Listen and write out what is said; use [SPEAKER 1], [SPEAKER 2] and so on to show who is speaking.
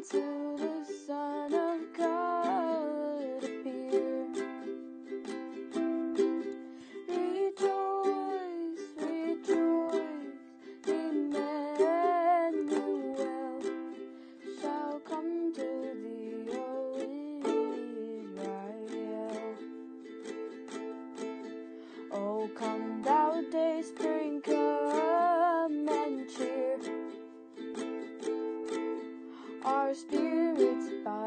[SPEAKER 1] Until the Son of God appear. Rejoice, rejoice, Emmanuel shall come to thee, O Israel. Oh, come thou day our spirits by